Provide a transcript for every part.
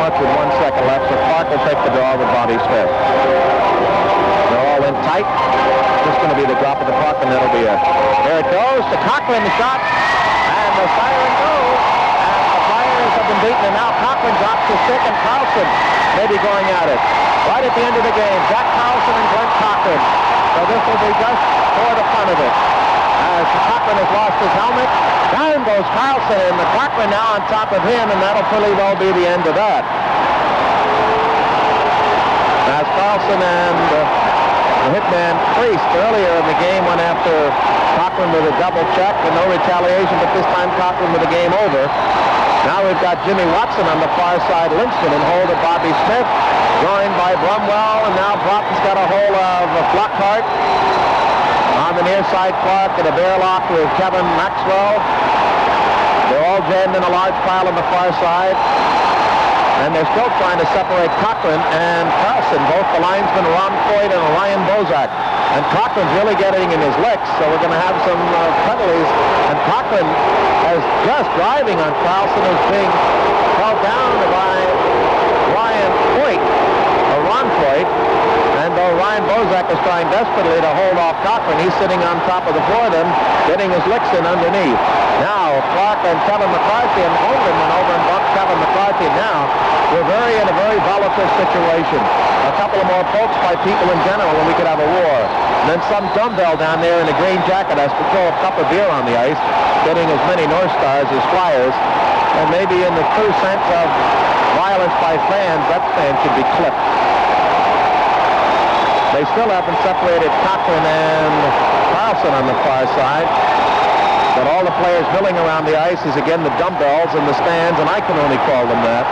much with one second left, so Clarke will take the draw with Bobby Smith. They're all in tight. Just going to be the drop of the puck, and that'll be it. There it goes The Cochrane, shot, and the siren goes. And the Flyers have been beaten, and now Cochrane drops the stick, and Carlson may be going at it. Right at the end of the game, Jack Carlson and Glen Cochrane. So this will be just for the fun of it. As Cochrane has lost his helmet, down goes Carlson, and the Cochrane now on top of him, and that'll pretty well be the end of that. As Carlson and uh, the hitman Priest earlier in the game went after Cochrane with a double check and no retaliation, but this time Cochrane with the game over. Now we've got Jimmy Watson on the far side, Linseman in hold of Bobby Smith, joined by Brumwell, and now Broughton's got a hold of Flockhart. On the near side, Clarke and a bear lock with Kevin Maxwell. They're all jammed in a large pile on the far side. And they're still trying to separate Cochrane and Carlson, both the linesmen Ron Foyt and Ryan Bozak. And Cochrane's really getting in his licks, so we're going to have some uh, penalties. And Cochrane is just driving on Carlson, who's being held down by Ryan Foyt, or Ron Foyt. And though Is trying desperately to hold off Cochrane, he's sitting on top of the floor then, getting his licks in underneath. Now, Clarke and Kevin McCarthy and Holden went over and bumped Kevin McCarthy. Now, we're very in a very volatile situation. A couple of more pokes by people in general and we could have a war. And then some dumbbell down there in a green jacket has to throw a cup of beer on the ice, getting as many North Stars as Flyers. And maybe in the true sense of violence by fans, that fan should be clipped. They still haven't separated Cochrane and Carlson on the far side. But all the players milling around the ice is again the dumbbells and the stands, and I can only call them that.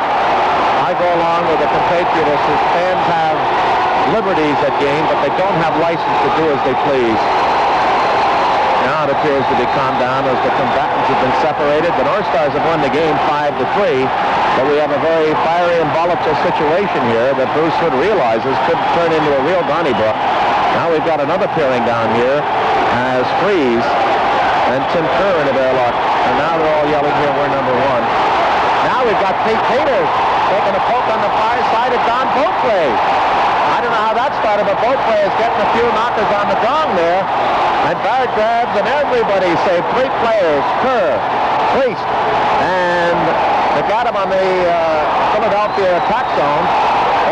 I go along with the compatriots as fans have liberties at game, but they don't have license to do as they please. Now it appears to be calmed down as the combatants have been separated. The North Stars have won the game 5 to 3, but we have a very fiery and volatile situation here that Bruce Hood realizes could turn into a real Donnybrook. Now we've got another pairing down here as Freeze and Tim Kerr in a airlock. And now they're all yelling here, we're number one. Now we've got Pete Peeters taking a poke on the far side of Don Beaupre. I don't know how that started, but Beaupre is getting a few knockers on the gong there. And Barrett grabs, and everybody, save three players, Kerr, Priest, and they got him on the uh, Philadelphia attack zone.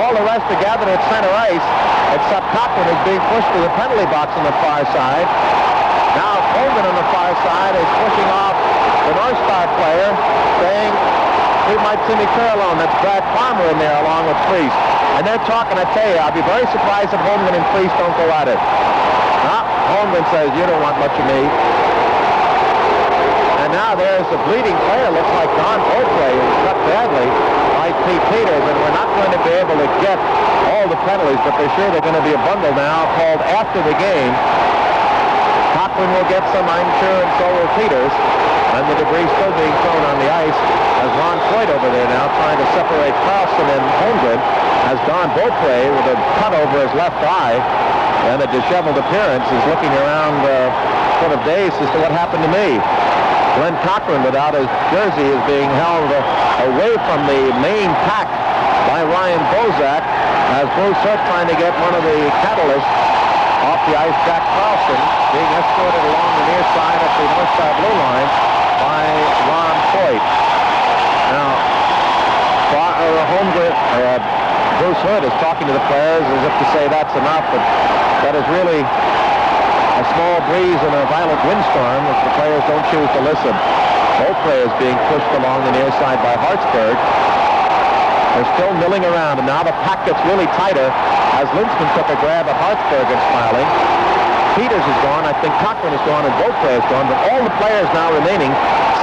All the rest are gathered at center ice, except Cochrane is being pushed to the penalty box on the far side. Now Coleman on the far side is pushing off the North Star player, saying he might see me alone. That's Brad Farmer in there along with Priest. And they're talking, I tell you, I'll be very surprised if Holmgren and Priest don't go at it. Now, Holmgren says, you don't want much of me. And now there's a bleeding player, looks like Don Beaupre, who's struck badly by Pete Peeters, and we're not going to be able to get all the penalties, but they're sure they're going to be a bundle now called after the game. Cochrane will get some, I'm sure, and so will Peeters. And the debris still being thrown on the ice as Ron Foyt over there now trying to separate Carlson and Holmgren as Don Beaupre with a cut over his left eye and a disheveled appearance is looking around uh, sort of dazed as to what happened to me. Glen Cochrane without his jersey is being held uh, away from the main pack by Ryan Bozak as Hood trying to get one of the catalysts off the ice, Jack Carlson, being escorted along the near side of the north side blue line by Ron Foyt. Holmgren, uh, Bruce Hood is talking to the players as if to say that's enough, but that is really a small breeze and a violent windstorm if the players don't choose to listen. Both players being pushed along the near side by Hartsburg. They're still milling around, and now the pack gets really tighter as Linseman took a grab at Hartsburg and smiling. Peeters is gone. I think Cochrane is gone, and both players gone. But all the players now remaining,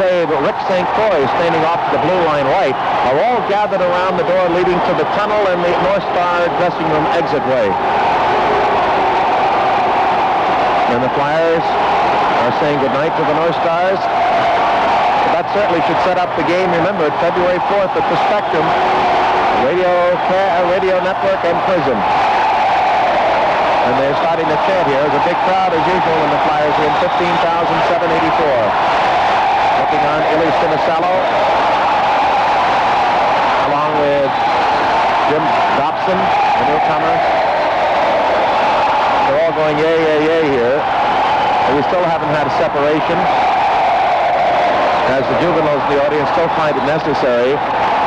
save Rick St. Croix, standing off to the blue line right, are all gathered around the door leading to the tunnel and the North Star dressing room exit way. And the Flyers are saying goodnight to the North Stars. That certainly should set up the game. Remember, February 4th at the Spectrum, Radio, Radio Network, and Prism. And they're starting to chant here. There's a big crowd as usual when the Flyers in 15,784. Looking on Ilkka Sinisalo, along with Jim Dobson, the newcomer. They're all going yay, yay, yay here. And we still haven't had a separation. As the juveniles in the audience still find it necessary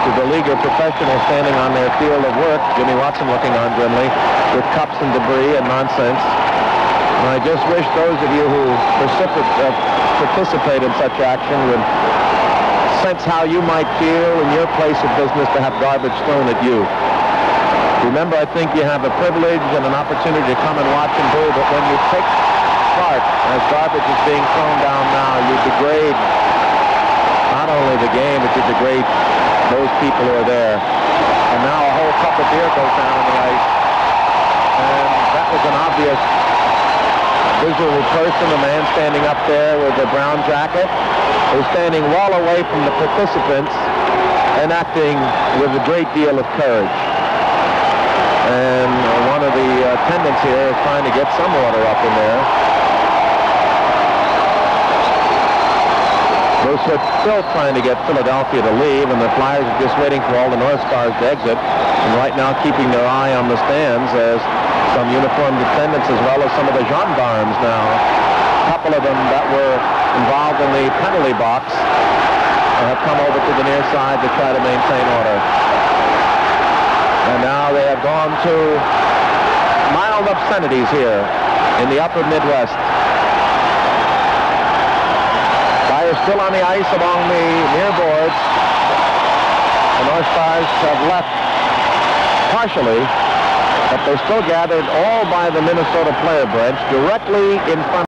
to beleaguer professionals standing on their field of work, Jimmy Watson looking on grimly, with cups and debris and nonsense. And I just wish those of you who uh, participate in such action would sense how you might feel in your place of business to have garbage thrown at you. Remember, I think you have a privilege and an opportunity to come and watch and do, but when you take part as garbage is being thrown down now, you degrade not only the game, but you degrade those people who are there. And now a whole cup of beer goes down on the ice. And that was an obvious visual person, the man standing up there with the brown jacket, who's standing well away from the participants and acting with a great deal of courage. And one of the attendants here is trying to get some water up in there. Are still trying to get Philadelphia to leave, and the Flyers are just waiting for all the North Stars to exit. And right now keeping their eye on the stands as some uniformed attendants as well as some of the gendarmes now. A couple of them that were involved in the penalty box have come over to the near side to try to maintain order. And now they have gone to mild obscenities here in the upper Midwest. Flyers still on the ice along the near boards. The North Stars have left partially, but they're still gathered all by the Minnesota player bench directly in front